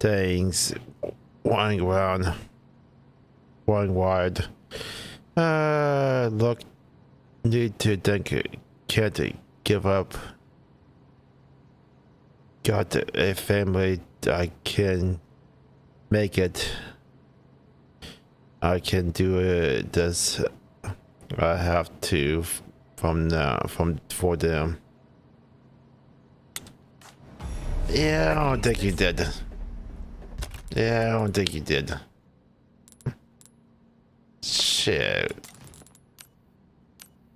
things flying around, flying wide. Uh, look, need to think, can't give up. Got a family, I can make it. I can do it. This, I have to from now, from for them. Yeah, I don't think you did. Yeah, I don't think you did. Shit.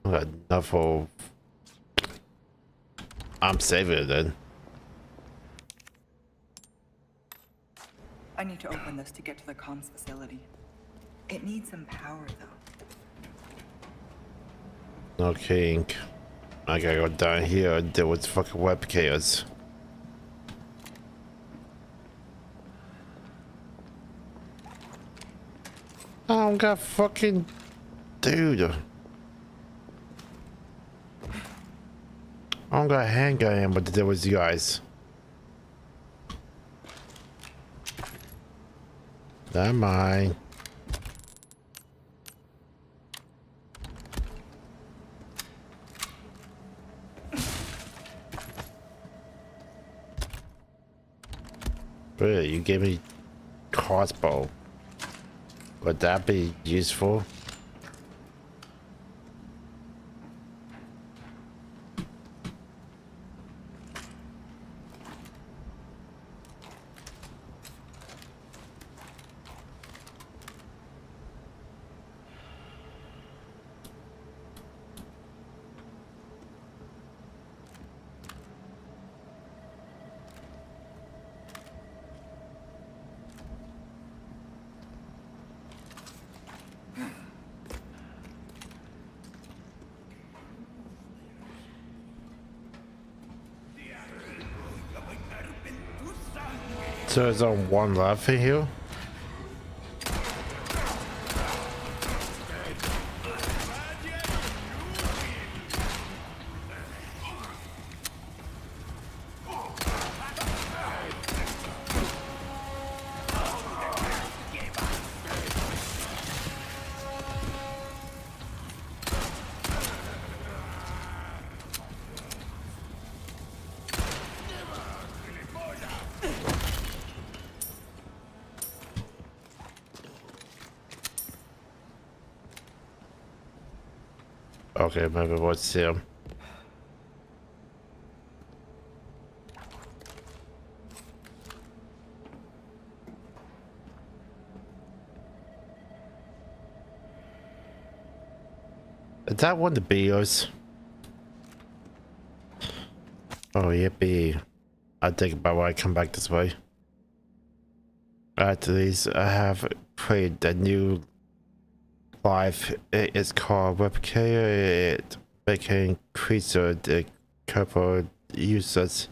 Enough of... I'm saving it then. I need to open this to get to the comms facility. It needs some power, though. Okay, I gotta go down here and deal with fucking web chaos. I don't got fucking... Dude. I don't got a handgun ammo to deal with you guys. Never mind. Really, you gave me crossbow. Would that be useful? So there's on one left in here? Okay, maybe what's him. Is that one the Bios? Oh, yippee. I think about why I come back this way. At least I have created a new life it is called Regenerador. It can increase the couple users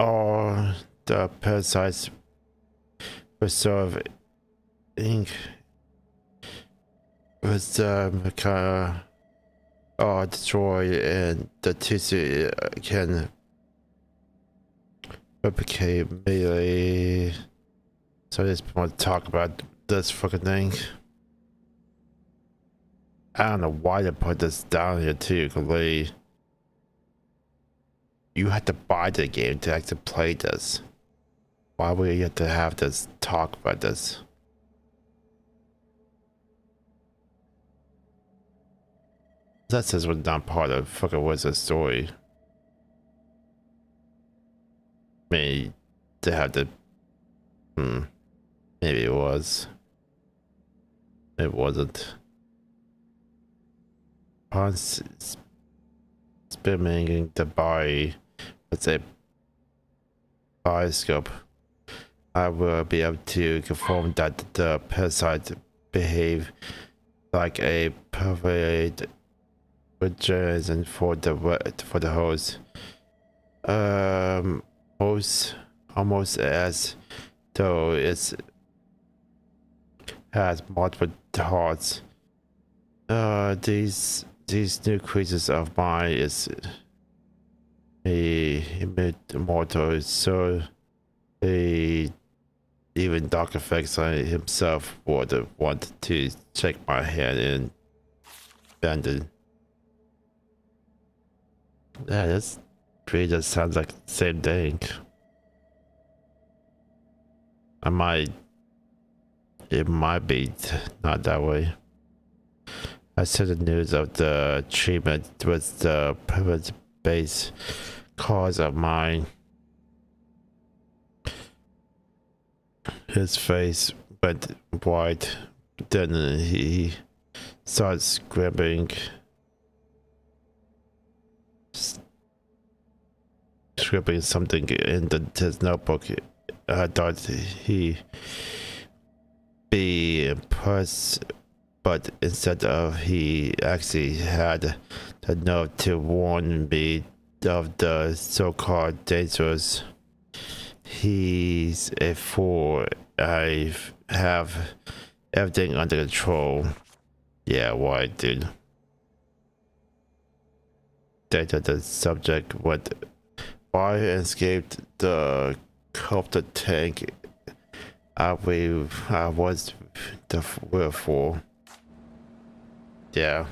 or the parasites reserve ink with the uh, or destroy and the tissue can replicate immediately. So I just want to talk about this fucking thing. I don't know why they put this down here too, because they... you have to buy the game to actually play this. Why would you have to have this talk about this? That says we're not part of fucking Wizard story. Maybe they had to. Hmm. Maybe it was. It wasn't upon spinning the buy, let's say, bioscope, I will be able to confirm that the parasite behave like a perfect regeneration for the for the host. Um, most almost as though it has multiple hearts. Uh, these these new creatures of mine is a immortal, so a even Dark Effects himself would want to shake my hand and it. Yeah, that's pretty just sounds like the same thing. I might it might be not that way. I saw the news of the treatment with the private base cause of mine. His face went white. Then he started scribbling. Scribbling something in the, his notebook. I thought he be impressed, but instead of he actually had the note to warn me of the so-called dangers He's a fool. I have everything under control. Yeah, why, dude? Data the subject went by and escaped the copter tank. I believe I was the wherefore. Yeah.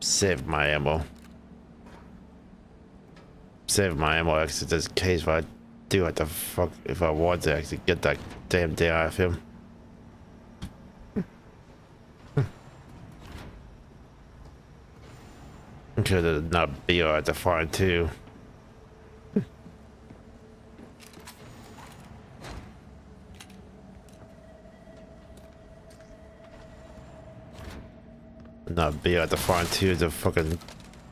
Save my ammo. Save my ammo exit this case I do what the fuck if I want to actually get that damn day out of him. Could not be hard to find too. Not be hard to find too the fucking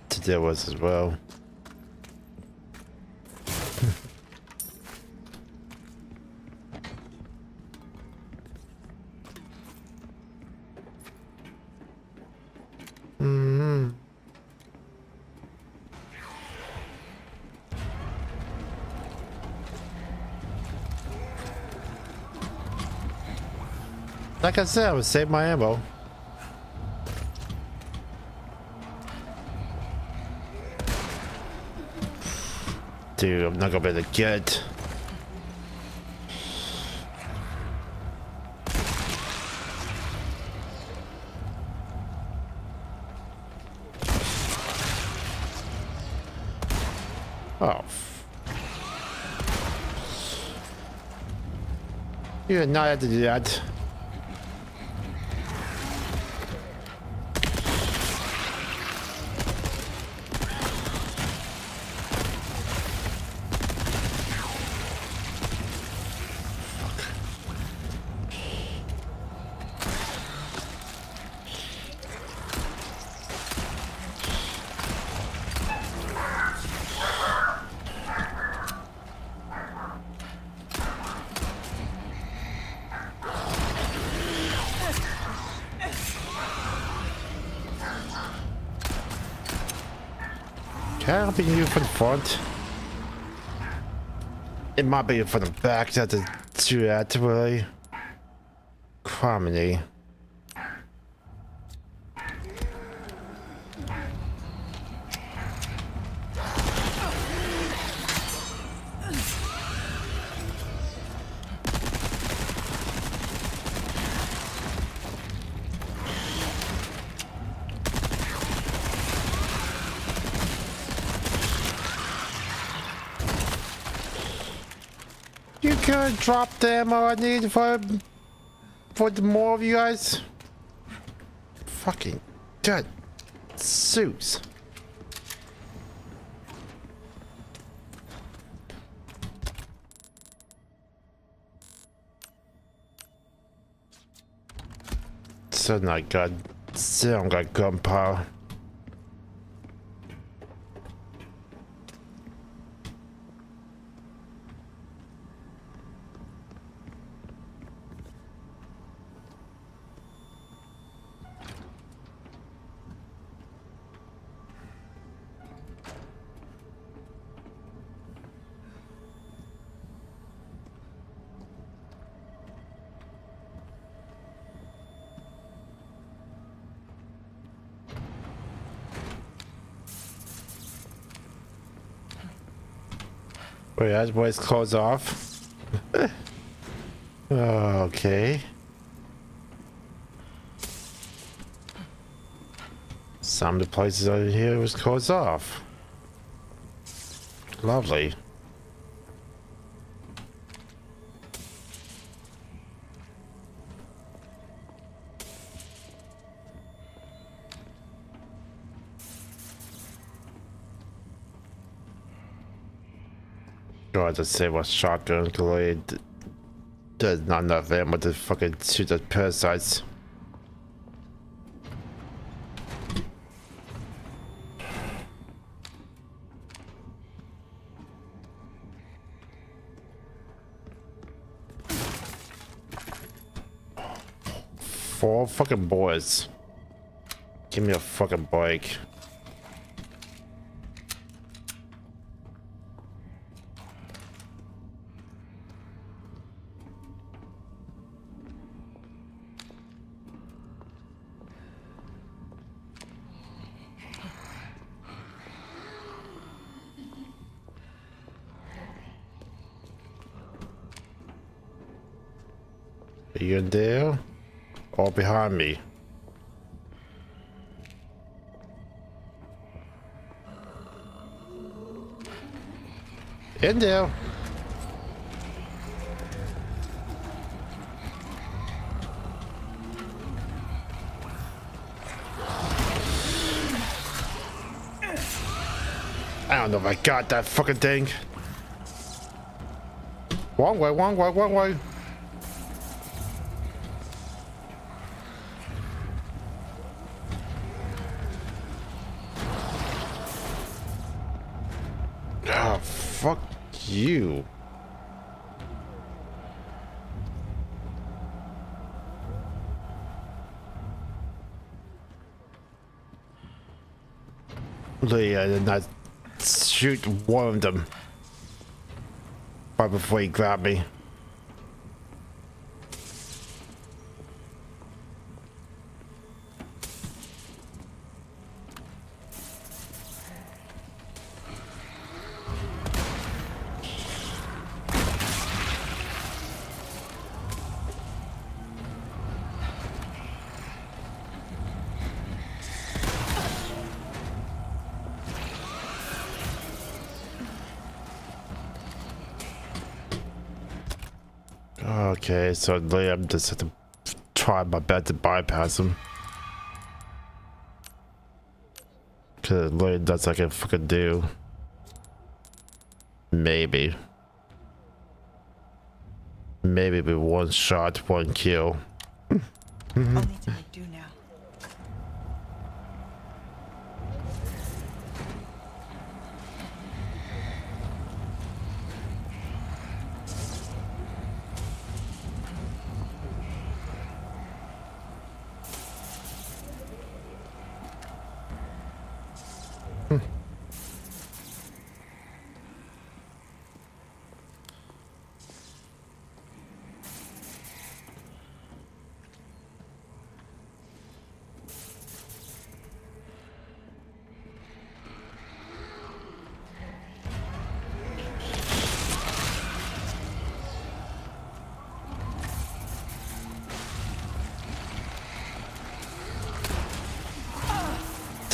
to deal with as well. Like I said, I would save my ammo. Dude, I'm not gonna be able to get Oh. You did not have to do that. Helping you from the front. It might be from the back that the two really. Criminy. Can drop the ammo I need for for the more of you guys. Fucking good suits. Suddenly I got still got gunpowder. Wait, that boy's clothes off. Okay. Some of the places over here was closed off. Lovely. God, to say what shotgun grenade does not enough ammo to fucking shoot the parasites. Four fucking boys. Give me a fucking bike. Or behind me? In. I don't know if I got that fucking thing. One way, one way, one way. Oh, fuck you. Lee, I did not shoot one of them right before he grabbed me. Okay, so I'm just have to try my best to bypass him. Cause that's all I can fucking do. Maybe. Maybe with one shot, one kill. Only to make do now.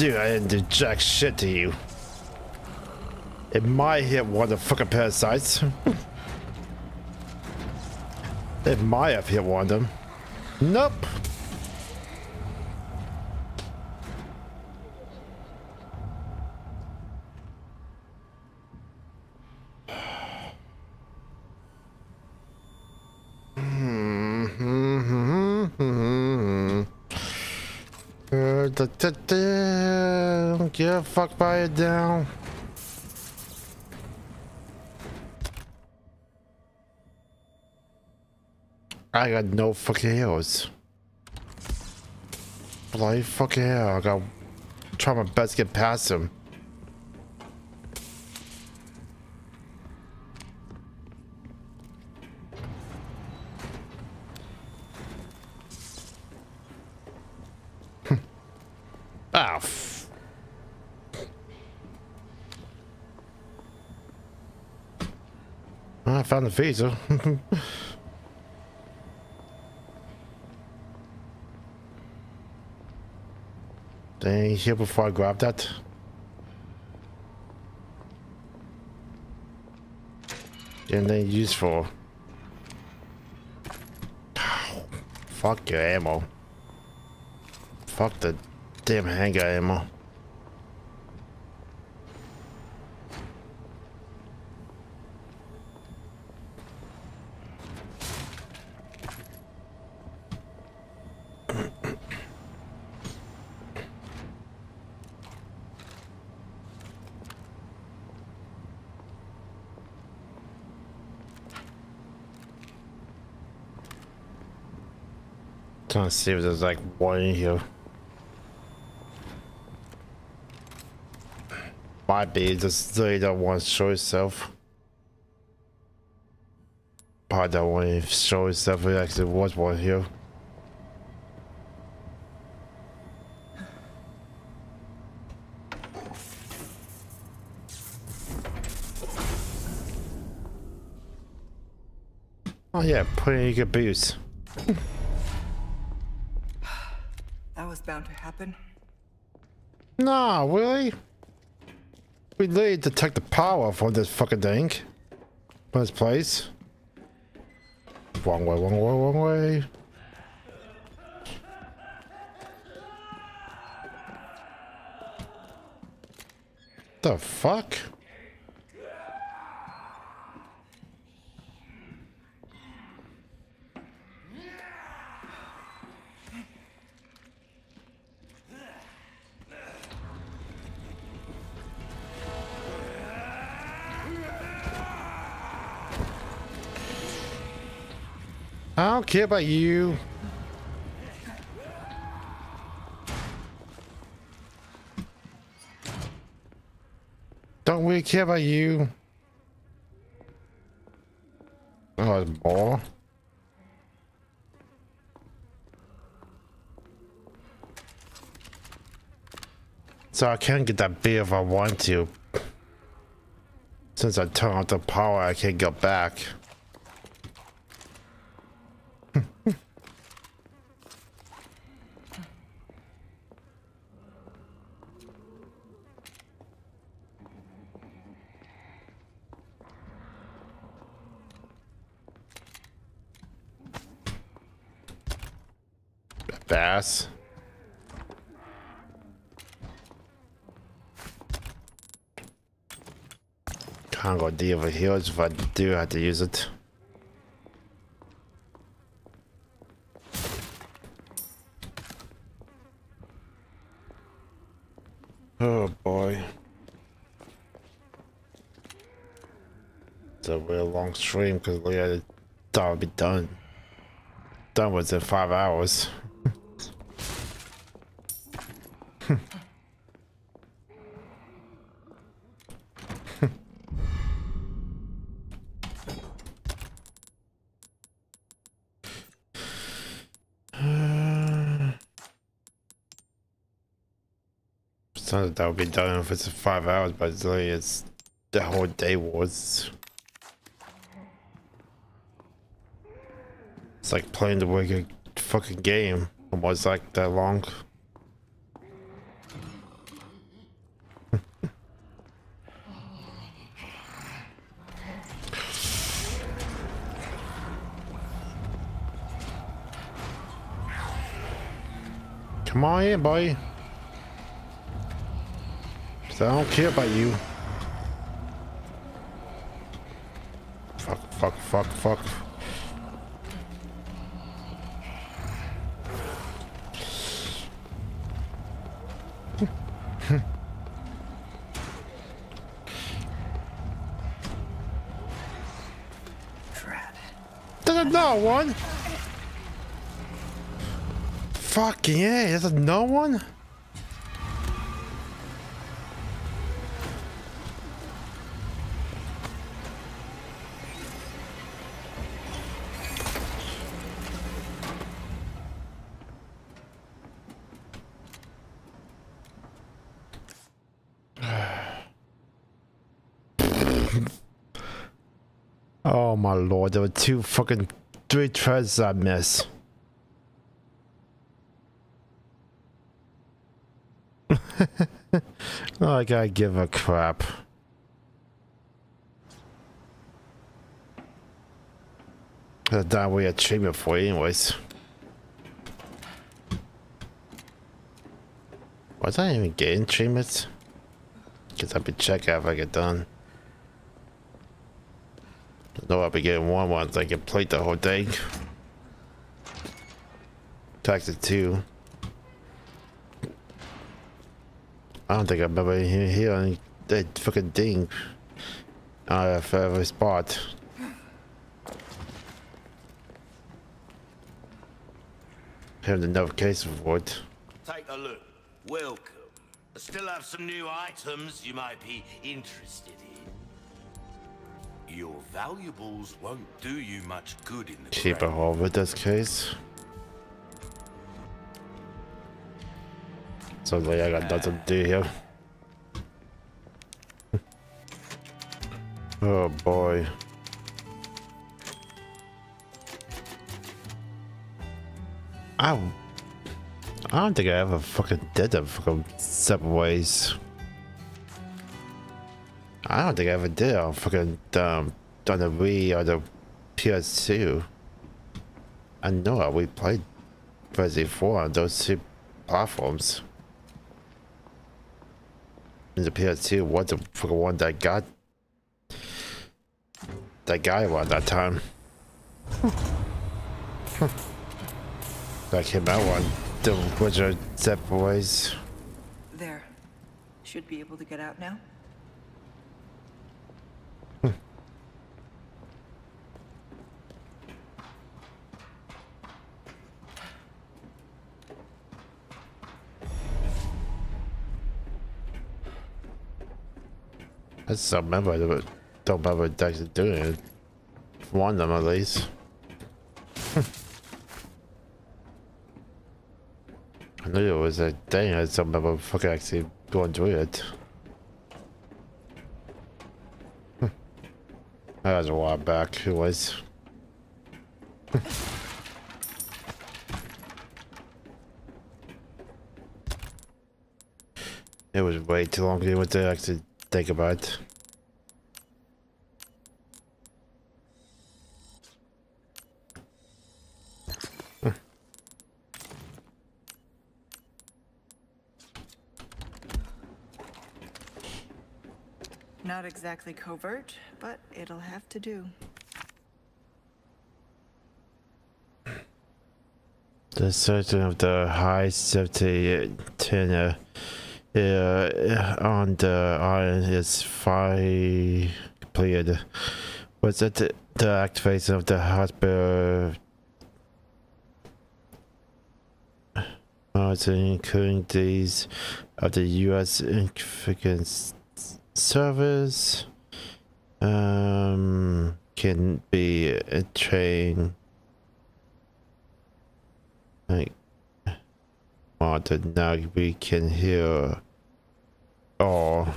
Dude, I didn't do jack shit to you. It might hit one of the fucking parasites. it might have hit one of them. Nope. Hmm, hmm, hmm, uh, da, da, da. Don't give a fuck by it down. I got no fucking heals. Bloody fucking hell. I got try my best to get past him. The het weten. Staying here before I grab that. And then useful. Fuck your ammo. Fuck the damn handgun ammo. Trying to see if there's like one in here. Might be, just really don't want to show itself. Probably don't want to show itself if actually was one here. Oh yeah, pretty good your bound to happen. Nah, really? We literally detect the power from this fucking thing. From this place. Wrong way, wrong way, wrong way. The fuck? Don't care about you. Don't really care about you. Oh, it's more. So I can't get that beer if I want to. Since I turned off the power, I can't go back. Can't go deal if I do have to use it. Oh boy. It's a real long stream because we had it'd be done. Done within five hours. So that would be done if it's five hours, but it's it's the whole day was. It's like playing the regular fucking game. It was like that long. Come on in, boy. I don't care about you. Fuck, fuck, fuck, fuck. There's another one. Fucking yeah, there's another one. Oh my lord, there were two fucking three treads I missed. oh, I give a crap. That's not we had treatment for you anyways. Was I even getting treatments? Guess I'll be checking if I get done. No, I'll be getting one once I complete the whole thing. Taxes two. I don't think I remember here, here on uh, that fucking thing. Uh, I have every spot. Have the case of wood. Take a look. Welcome. I still have some new items you might be interested in. Your valuables won't do you much good in the ground. with this case. Sounds like I got nothing to do here. oh boy. I, I don't think I ever fucking did the fucking separate ways. I don't think I ever did on fucking um, on the Wii or the PS2. I know we played Resident 4 on those two platforms. And the PS2 was the fucking one that got that guy one that time. that came out on the original separate Boys. There. Should be able to get out now. I don't remember, but don't remember actually doing it. One of them at least. I knew it was a thing, I don't remember fucking actually going through it. that was a while back, it was. it was way too long to actually think about. Not exactly covert, but it'll have to do. The certain of the high safety uh, tenor uh, uh, on the island is finally completed. Was it the, the activation of the hospital? Uh, including these of the U.S. Intelligence Service um, can be uh, trained like the now we can hear or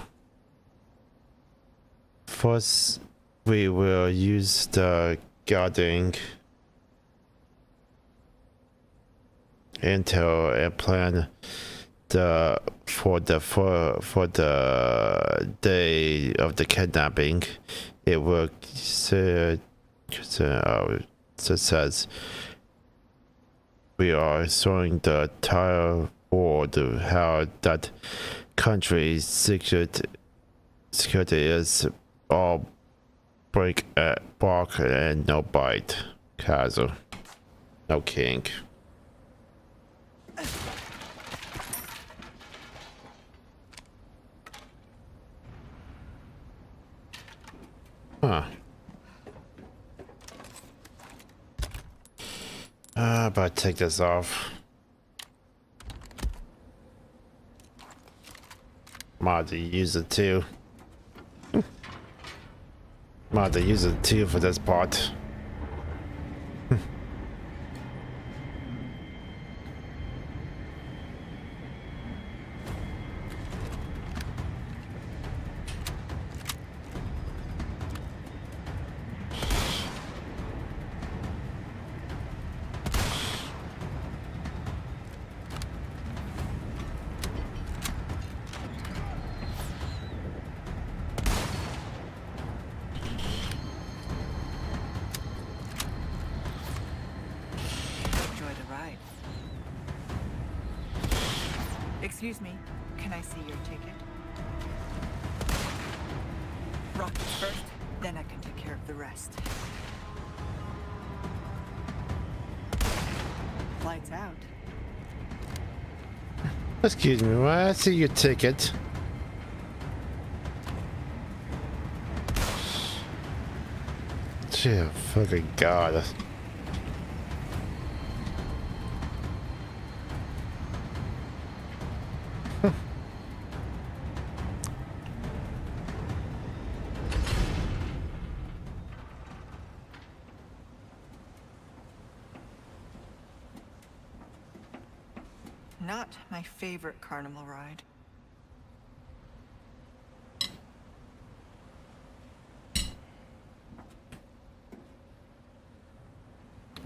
first we will use the guarding intel and plan the for the for for the day of the kidnapping. It will say uh, success we are showing the entire world how that country's secret security is all break at bark and no bite. Castle. No king. Huh. Uh, but take this off. Mod to use it too. Mod to use it too for this part. Excuse me, why I see your ticket? Dear fucking god. Favorite carnival ride.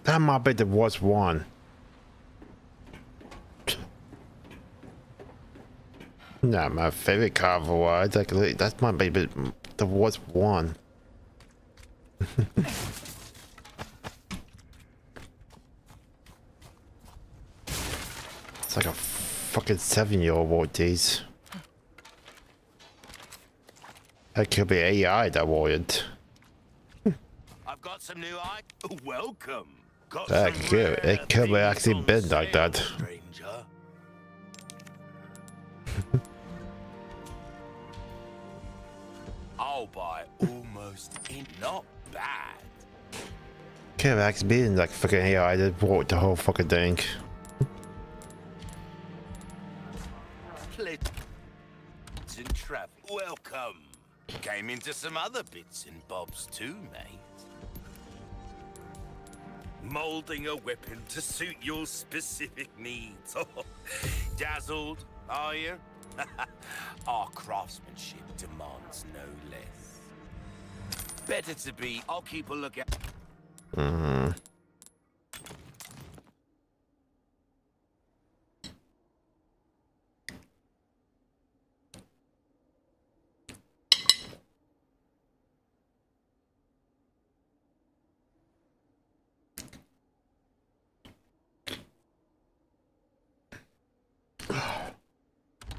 That might be the worst one. Not my favorite carnival ride. Like, that might be the worst one. it's like a fucking seven-year-old wrote these. That could be AI that wrote. I've got some new eye. Welcome. Got That could- it could things actually been like that. I'll buy almost in. Not bad. Could have actually been like fucking AI that wrote the whole fucking thing. Welcome. Came into some other bits and bobs too, mate. Molding a weapon to suit your specific needs. Dazzled, are you? Our craftsmanship demands no less. Better to be. I'll keep a look at. Mm.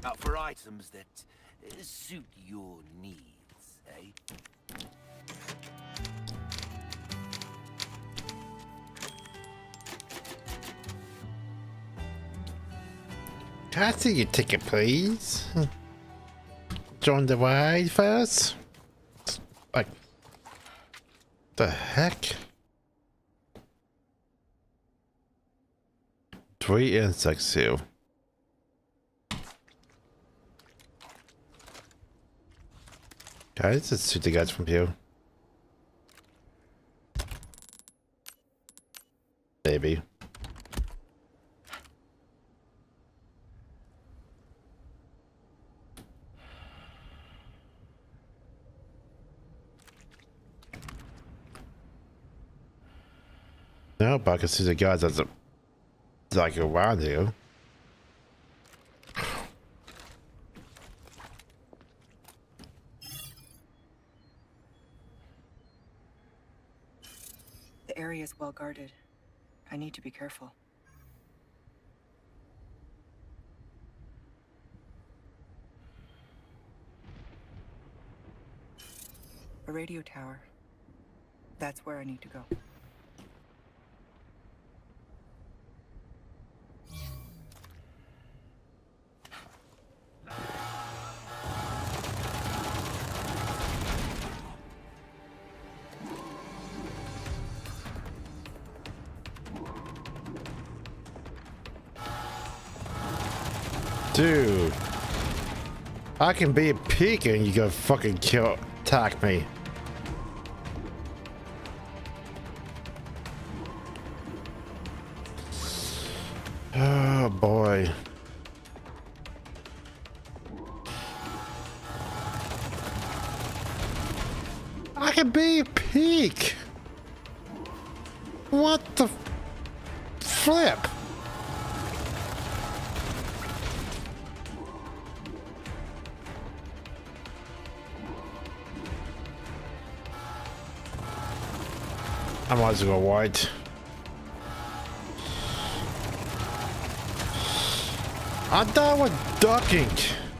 Out for items that uh, suit your needs, eh? Can I see your ticket, please? Join the ride first? Like, the heck? Three insects here. Guys, let's shoot the guys from here. Maybe. No, but I can see the guys that's a, like around here. The area is well guarded. I need to be careful. A radio tower. That's where I need to go. Dude. I can be a pig and you go fucking kill attack me. Well go white. I thought I was ducking.